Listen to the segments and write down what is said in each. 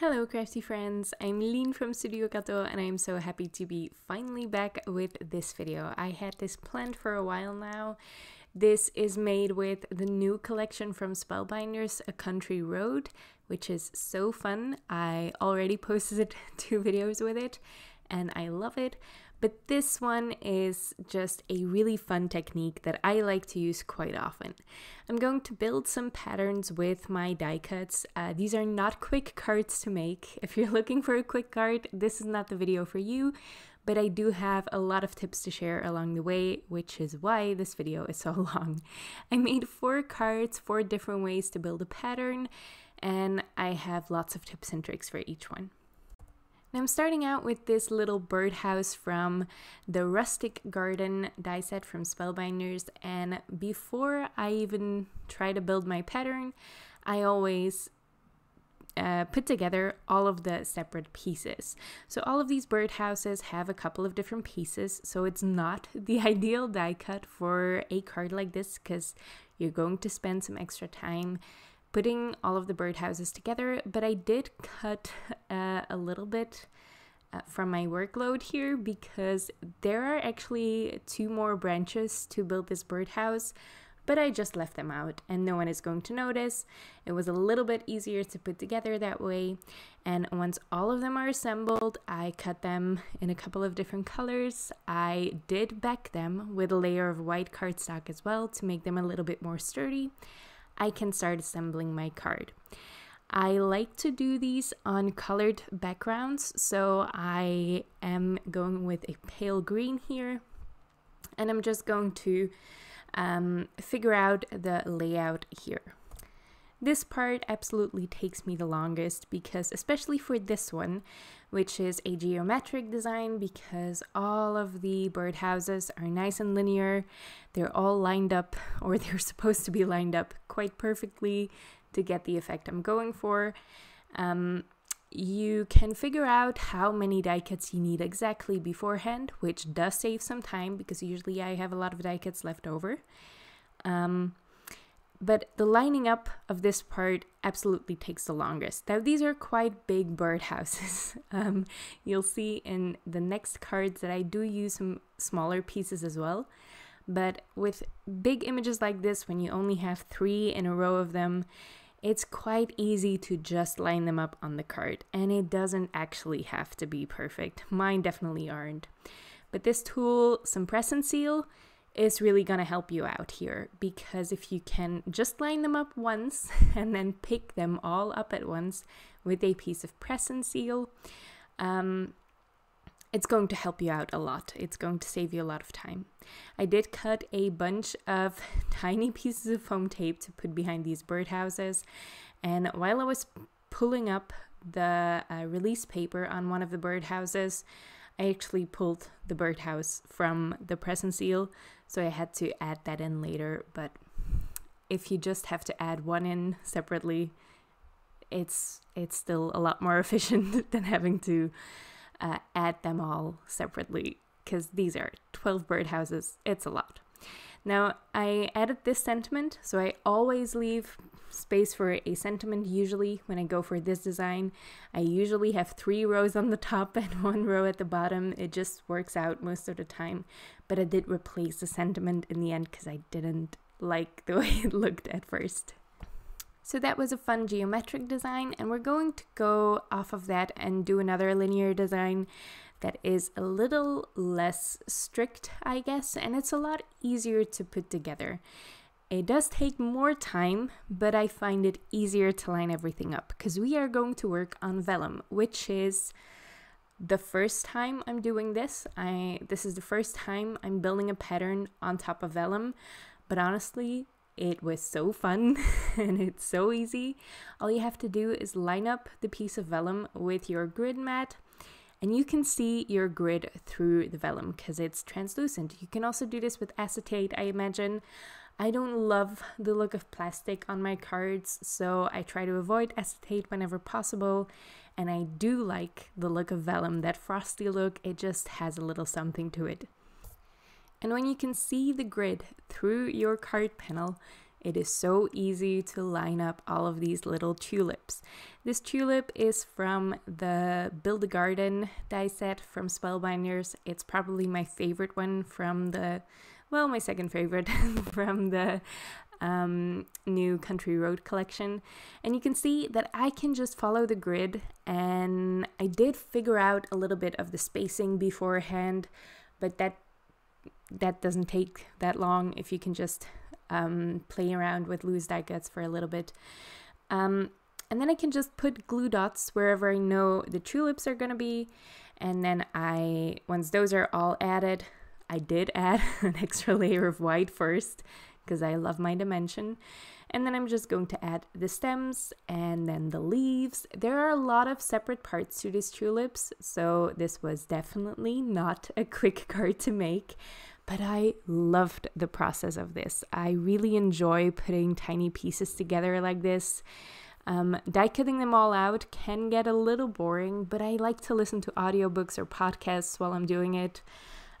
Hello crafty friends, I'm Lean from Studio Kato and I'm so happy to be finally back with this video. I had this planned for a while now. This is made with the new collection from Spellbinders, A Country Road, which is so fun. I already posted two videos with it and I love it. But this one is just a really fun technique that I like to use quite often. I'm going to build some patterns with my die cuts. Uh, these are not quick cards to make. If you're looking for a quick card, this is not the video for you, but I do have a lot of tips to share along the way, which is why this video is so long. I made four cards, four different ways to build a pattern, and I have lots of tips and tricks for each one. I'm starting out with this little birdhouse from the Rustic Garden die set from Spellbinders and before I even try to build my pattern, I always uh, put together all of the separate pieces. So all of these birdhouses have a couple of different pieces, so it's not the ideal die cut for a card like this because you're going to spend some extra time putting all of the birdhouses together, but I did cut uh, a little bit uh, from my workload here because there are actually two more branches to build this birdhouse, but I just left them out and no one is going to notice. It was a little bit easier to put together that way. And once all of them are assembled, I cut them in a couple of different colors. I did back them with a layer of white cardstock as well to make them a little bit more sturdy. I can start assembling my card. I like to do these on colored backgrounds, so I am going with a pale green here, and I'm just going to um, figure out the layout here. This part absolutely takes me the longest because, especially for this one, which is a geometric design, because all of the birdhouses are nice and linear, they're all lined up, or they're supposed to be lined up quite perfectly to get the effect I'm going for. Um, you can figure out how many die cuts you need exactly beforehand, which does save some time because usually I have a lot of die cuts left over. Um, but the lining up of this part absolutely takes the longest. Now these are quite big birdhouses. um, you'll see in the next cards that I do use some smaller pieces as well. But with big images like this, when you only have three in a row of them, it's quite easy to just line them up on the card, and it doesn't actually have to be perfect. Mine definitely aren't. But this tool, some press and seal, is really going to help you out here because if you can just line them up once and then pick them all up at once with a piece of press and seal, um, it's going to help you out a lot. It's going to save you a lot of time. I did cut a bunch of tiny pieces of foam tape to put behind these birdhouses, and while I was pulling up the uh, release paper on one of the birdhouses, I actually pulled the birdhouse from the press and seal, so I had to add that in later. But if you just have to add one in separately, it's it's still a lot more efficient than having to uh, add them all separately because these are 12 birdhouses. It's a lot. Now I added this sentiment, so I always leave space for a sentiment usually when I go for this design. I usually have three rows on the top and one row at the bottom. It just works out most of the time. But I did replace the sentiment in the end because I didn't like the way it looked at first. So that was a fun geometric design and we're going to go off of that and do another linear design that is a little less strict, I guess, and it's a lot easier to put together. It does take more time, but I find it easier to line everything up because we are going to work on vellum, which is the first time I'm doing this. I this is the first time I'm building a pattern on top of vellum, but honestly, it was so fun and it's so easy. All you have to do is line up the piece of vellum with your grid mat and you can see your grid through the vellum because it's translucent. You can also do this with acetate, I imagine. I don't love the look of plastic on my cards, so I try to avoid acetate whenever possible. And I do like the look of vellum, that frosty look, it just has a little something to it. And when you can see the grid through your card panel, It is so easy to line up all of these little tulips. This tulip is from the Build a Garden die set from Spellbinders. It's probably my favorite one from the, well, my second favorite from the um, new Country Road collection. And you can see that I can just follow the grid and I did figure out a little bit of the spacing beforehand, but that that doesn't take that long if you can just um, play around with loose die cuts for a little bit. Um, and then I can just put glue dots wherever I know the tulips are gonna be. And then I, once those are all added, I did add an extra layer of white first because I love my dimension. And then I'm just going to add the stems and then the leaves. There are a lot of separate parts to these tulips, so this was definitely not a quick card to make but I loved the process of this. I really enjoy putting tiny pieces together like this. Um, die cutting them all out can get a little boring, but I like to listen to audiobooks or podcasts while I'm doing it.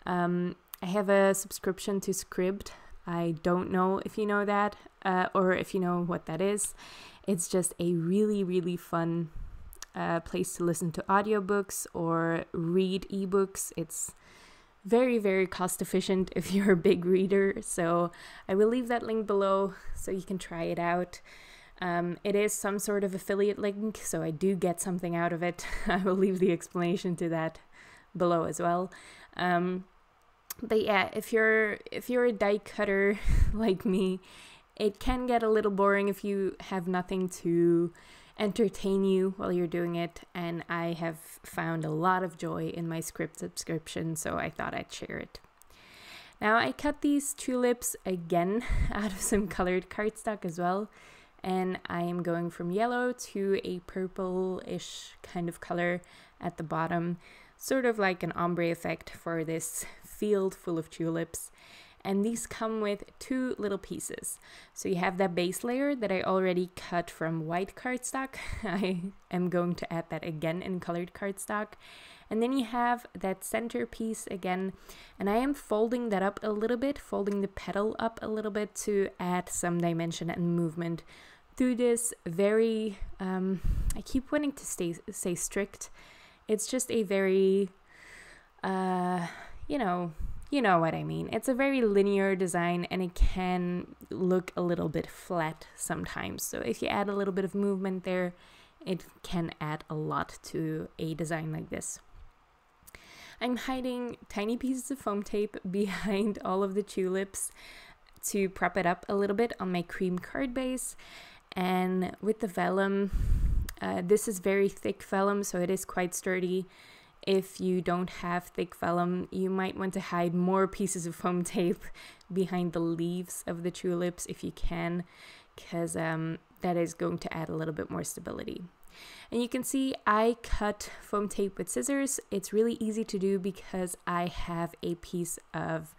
Um, I have a subscription to Scribd. I don't know if you know that uh, or if you know what that is. It's just a really, really fun uh, place to listen to audiobooks or read ebooks. It's very, very cost efficient if you're a big reader. So I will leave that link below so you can try it out. Um, it is some sort of affiliate link, so I do get something out of it. I will leave the explanation to that below as well. Um, but yeah, if you're if you're a die cutter like me, it can get a little boring if you have nothing to entertain you while you're doing it. And I have found a lot of joy in my Scribd subscription, so I thought I'd share it. Now I cut these tulips again out of some colored cardstock as well. And I am going from yellow to a purple-ish kind of color at the bottom, sort of like an ombre effect for this field full of tulips and these come with two little pieces. So you have that base layer that I already cut from white cardstock. I am going to add that again in colored cardstock. And then you have that center piece again, and I am folding that up a little bit, folding the petal up a little bit to add some dimension and movement through this very, um, I keep wanting to stay, say strict. It's just a very, uh, you know, you know what I mean. It's a very linear design and it can look a little bit flat sometimes. So if you add a little bit of movement there, it can add a lot to a design like this. I'm hiding tiny pieces of foam tape behind all of the tulips to prop it up a little bit on my cream card base. And with the vellum, uh, this is very thick vellum, so it is quite sturdy if you don't have thick vellum, you might want to hide more pieces of foam tape behind the leaves of the tulips if you can, because um, that is going to add a little bit more stability. And you can see I cut foam tape with scissors. It's really easy to do because I have a piece of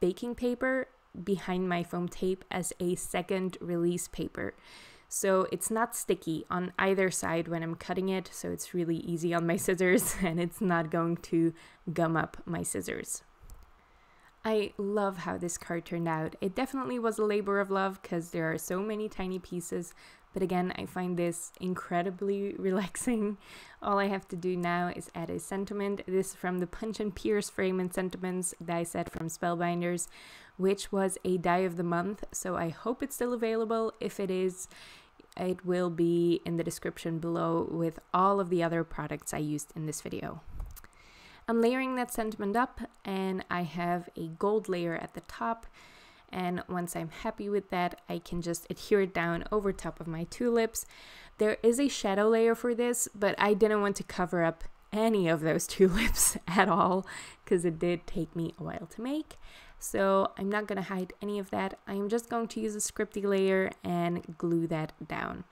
baking paper behind my foam tape as a second release paper. So it's not sticky on either side when I'm cutting it, so it's really easy on my scissors and it's not going to gum up my scissors. I love how this card turned out. It definitely was a labor of love because there are so many tiny pieces, but again, I find this incredibly relaxing. All I have to do now is add a sentiment. This is from the Punch and Pierce Frame and Sentiments die set from Spellbinders, which was a die of the month. So I hope it's still available. If it is, it will be in the description below with all of the other products I used in this video. I'm layering that sentiment up and I have a gold layer at the top and once I'm happy with that I can just adhere it down over top of my tulips. There is a shadow layer for this but I didn't want to cover up any of those tulips at all because it did take me a while to make. So I'm not going to hide any of that. I'm just going to use a scripty layer and glue that down.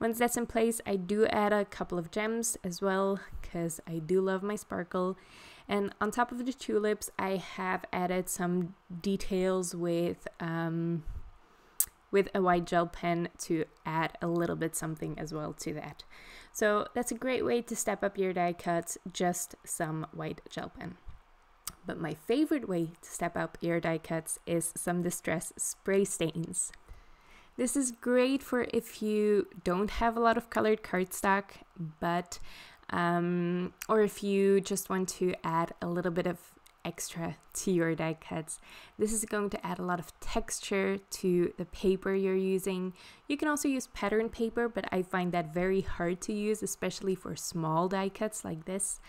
Once that's in place, I do add a couple of gems as well because I do love my sparkle. And on top of the tulips, I have added some details with um, with a white gel pen to add a little bit something as well to that. So that's a great way to step up your die cuts, just some white gel pen. But my favorite way to step up your die cuts is some Distress spray stains. This is great for if you don't have a lot of colored cardstock, but um, or if you just want to add a little bit of extra to your die cuts. This is going to add a lot of texture to the paper you're using. You can also use pattern paper, but I find that very hard to use, especially for small die cuts like this.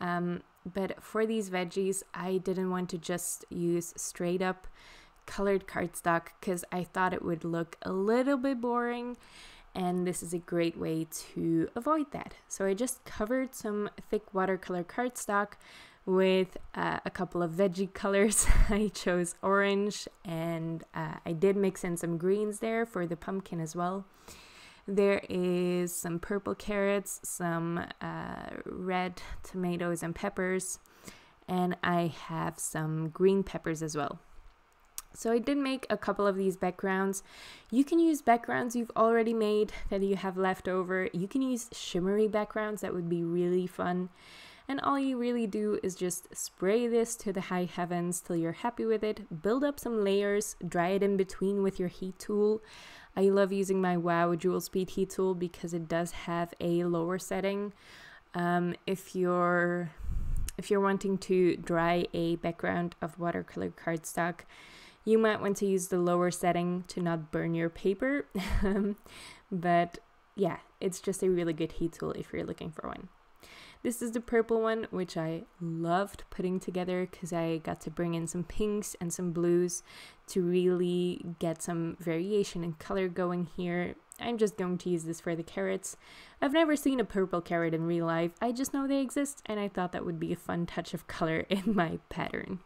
Um, but for these veggies, I didn't want to just use straight up colored cardstock because I thought it would look a little bit boring and this is a great way to avoid that. So I just covered some thick watercolor cardstock with uh, a couple of veggie colors. I chose orange and uh, I did mix in some greens there for the pumpkin as well. There is some purple carrots, some uh, red tomatoes and peppers, and I have some green peppers as well. So I did make a couple of these backgrounds. You can use backgrounds you've already made that you have left over. You can use shimmery backgrounds, that would be really fun. And all you really do is just spray this to the high heavens till you're happy with it. Build up some layers, dry it in between with your heat tool. I love using my Wow Dual Speed heat tool because it does have a lower setting. Um, if you're if you're wanting to dry a background of watercolor cardstock, you might want to use the lower setting to not burn your paper. but yeah, it's just a really good heat tool if you're looking for one. This is the purple one, which I loved putting together because I got to bring in some pinks and some blues to really get some variation in color going here. I'm just going to use this for the carrots. I've never seen a purple carrot in real life, I just know they exist and I thought that would be a fun touch of color in my pattern.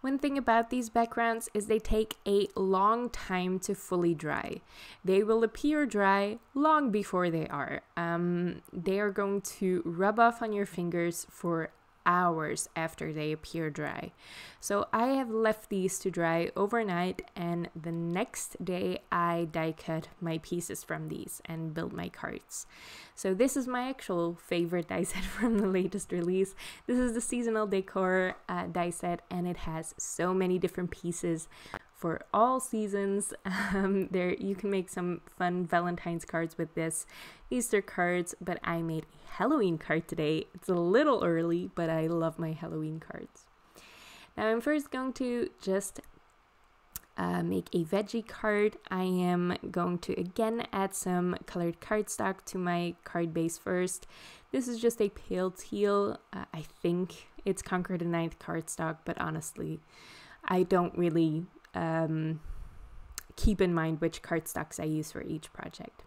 One thing about these backgrounds is they take a long time to fully dry. They will appear dry long before they are. Um, they are going to rub off on your fingers for hours after they appear dry. So I have left these to dry overnight and the next day I die cut my pieces from these and build my cards. So this is my actual favorite die set from the latest release. This is the seasonal decor uh, die set and it has so many different pieces for all seasons. Um, there you can make some fun Valentine's cards with this, Easter cards, but I made a Halloween card today. It's a little early, but I love my Halloween cards. Now I'm first going to just uh, make a veggie card. I am going to again add some colored cardstock to my card base first. This is just a pale teal. Uh, I think it's Concord & 9th cardstock, but honestly, I don't really um, keep in mind which cardstocks I use for each project.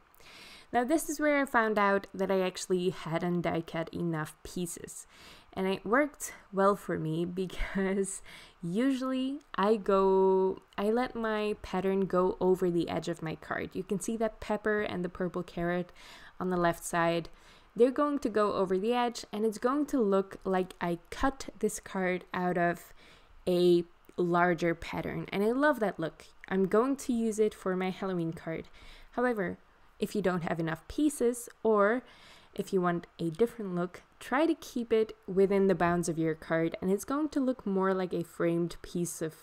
Now this is where I found out that I actually hadn't die cut enough pieces. And it worked well for me because usually I go, I let my pattern go over the edge of my card. You can see that pepper and the purple carrot on the left side. They're going to go over the edge and it's going to look like I cut this card out of a larger pattern and I love that look. I'm going to use it for my Halloween card. However, if you don't have enough pieces or if you want a different look, try to keep it within the bounds of your card and it's going to look more like a framed piece of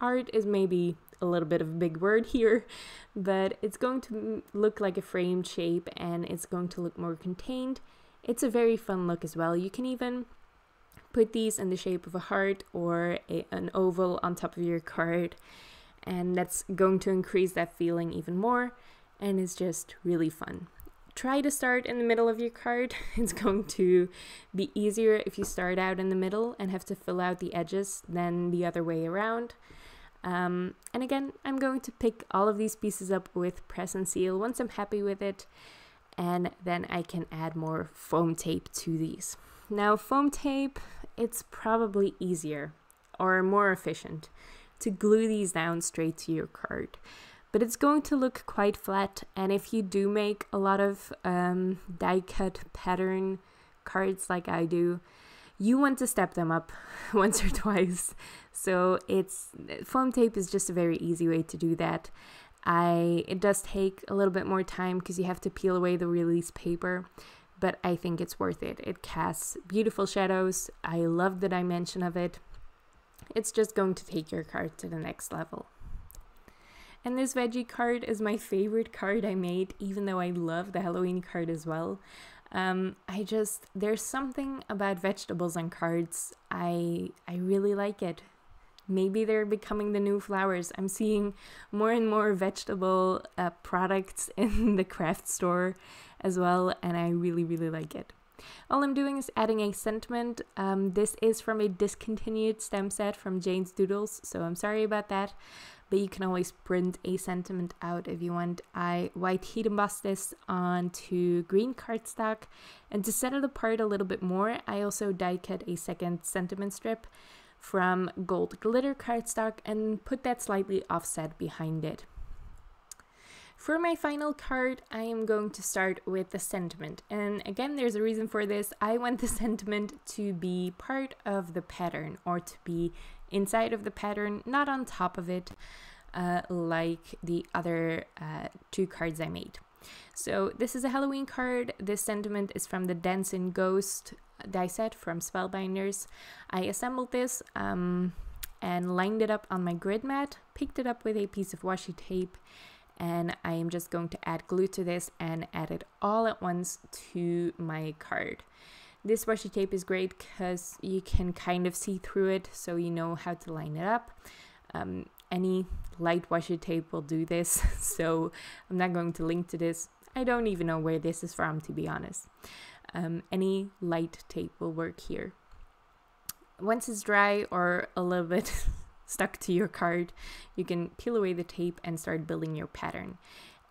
art is maybe a little bit of a big word here, but it's going to look like a framed shape and it's going to look more contained. It's a very fun look as well. You can even put these in the shape of a heart or a, an oval on top of your card and that's going to increase that feeling even more and it's just really fun. Try to start in the middle of your card. It's going to be easier if you start out in the middle and have to fill out the edges than the other way around. Um, and again, I'm going to pick all of these pieces up with press and seal once I'm happy with it, and then I can add more foam tape to these. Now, foam tape, it's probably easier or more efficient to glue these down straight to your card. But it's going to look quite flat, and if you do make a lot of um, die cut pattern cards like I do, you want to step them up once or twice. So it's foam tape is just a very easy way to do that. I it does take a little bit more time because you have to peel away the release paper, but I think it's worth it. It casts beautiful shadows. I love the dimension of it. It's just going to take your card to the next level. And this veggie card is my favorite card I made, even though I love the Halloween card as well. Um, I just there's something about vegetables on cards. I I really like it. Maybe they're becoming the new flowers. I'm seeing more and more vegetable uh, products in the craft store as well, and I really really like it. All I'm doing is adding a sentiment. Um, this is from a discontinued stem set from Jane's Doodles, so I'm sorry about that but you can always print a sentiment out if you want. I white heat embossed this onto green cardstock and to set it apart a little bit more, I also die cut a second sentiment strip from gold glitter cardstock and put that slightly offset behind it. For my final card, I am going to start with the sentiment. And again, there's a reason for this. I want the sentiment to be part of the pattern or to be inside of the pattern, not on top of it, uh, like the other uh, two cards I made. So this is a Halloween card. This sentiment is from the Dancing Ghost die set from Spellbinders. I assembled this um, and lined it up on my grid mat, picked it up with a piece of washi tape, and I am just going to add glue to this and add it all at once to my card. This washi tape is great because you can kind of see through it so you know how to line it up. Um, any light washi tape will do this, so I'm not going to link to this. I don't even know where this is from, to be honest. Um, any light tape will work here. Once it's dry or a little bit stuck to your card, you can peel away the tape and start building your pattern.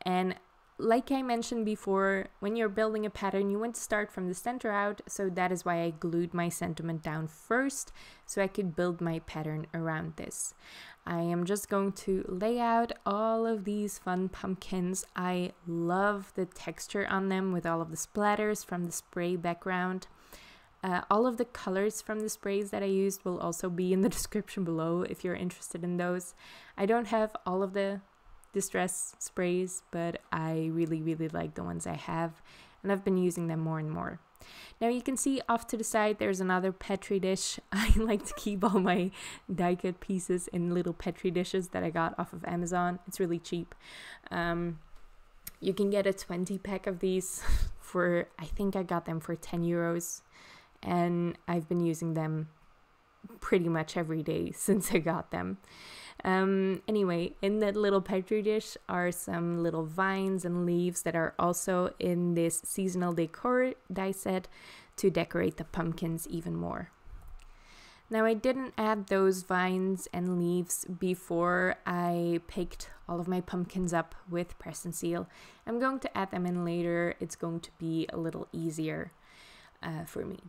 And like I mentioned before, when you're building a pattern, you want to start from the center out, so that is why I glued my sentiment down first, so I could build my pattern around this. I am just going to lay out all of these fun pumpkins. I love the texture on them with all of the splatters from the spray background. Uh, all of the colors from the sprays that I used will also be in the description below if you're interested in those. I don't have all of the distress sprays, but I really, really like the ones I have, and I've been using them more and more. Now you can see off to the side there's another petri dish. I like to keep all my die cut pieces in little petri dishes that I got off of Amazon. It's really cheap. Um, you can get a 20 pack of these for, I think I got them for 10 euros, and I've been using them pretty much every day since I got them. Um, anyway, in that little petri dish are some little vines and leaves that are also in this seasonal decor die set to decorate the pumpkins even more. Now I didn't add those vines and leaves before I picked all of my pumpkins up with press and seal. I'm going to add them in later. It's going to be a little easier uh, for me.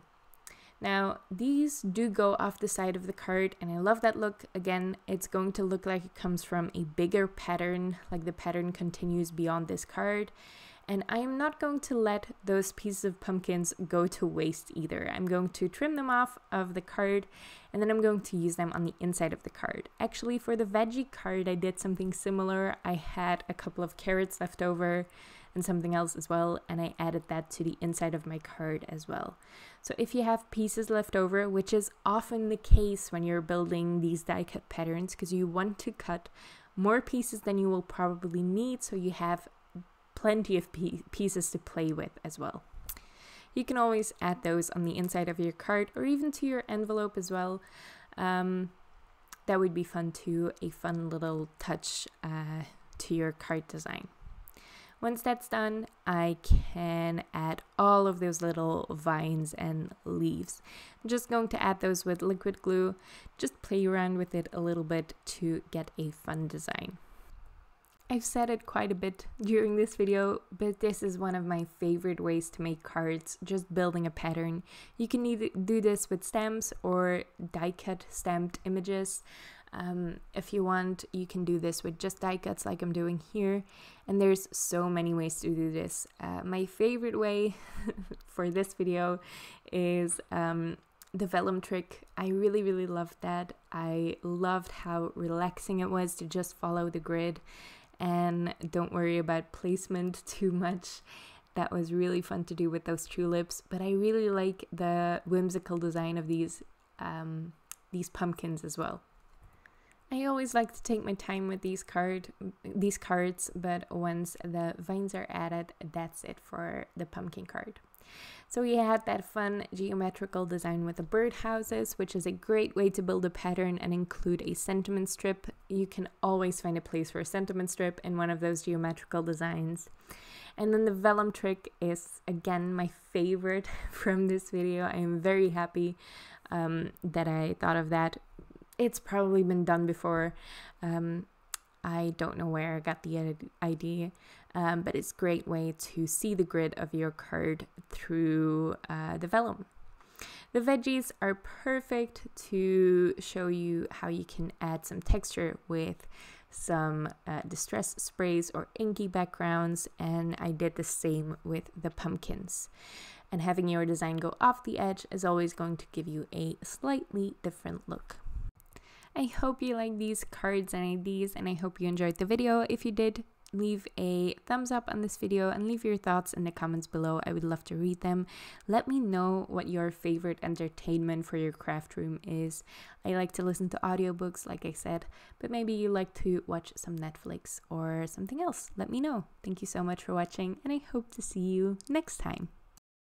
Now, these do go off the side of the card, and I love that look. Again, it's going to look like it comes from a bigger pattern, like the pattern continues beyond this card. And I am not going to let those pieces of pumpkins go to waste either. I'm going to trim them off of the card, and then I'm going to use them on the inside of the card. Actually, for the veggie card, I did something similar. I had a couple of carrots left over, and something else as well and I added that to the inside of my card as well. So if you have pieces left over, which is often the case when you're building these die cut patterns because you want to cut more pieces than you will probably need so you have plenty of pieces to play with as well. You can always add those on the inside of your card or even to your envelope as well. Um, that would be fun too, a fun little touch uh, to your card design. Once that's done, I can add all of those little vines and leaves. I'm just going to add those with liquid glue, just play around with it a little bit to get a fun design. I've said it quite a bit during this video, but this is one of my favorite ways to make cards, just building a pattern. You can either do this with stamps or die cut stamped images. Um, if you want, you can do this with just die cuts like I'm doing here. And there's so many ways to do this. Uh, my favorite way for this video is um, the vellum trick. I really, really loved that. I loved how relaxing it was to just follow the grid and don't worry about placement too much. That was really fun to do with those tulips, but I really like the whimsical design of these um, these pumpkins as well. I always like to take my time with these card these cards, but once the vines are added, that's it for the pumpkin card. So we had that fun geometrical design with the birdhouses, which is a great way to build a pattern and include a sentiment strip. You can always find a place for a sentiment strip in one of those geometrical designs. And then the vellum trick is again my favorite from this video. I am very happy um, that I thought of that. It's probably been done before. Um, I don't know where I got the idea, um, but it's a great way to see the grid of your card through uh, the vellum. The veggies are perfect to show you how you can add some texture with some uh, distress sprays or inky backgrounds and I did the same with the pumpkins. And having your design go off the edge is always going to give you a slightly different look. I hope you like these cards and ideas and I hope you enjoyed the video. If you did, leave a thumbs up on this video and leave your thoughts in the comments below. I would love to read them. Let me know what your favorite entertainment for your craft room is. I like to listen to audiobooks, like I said, but maybe you like to watch some Netflix or something else. Let me know. Thank you so much for watching, and I hope to see you next time.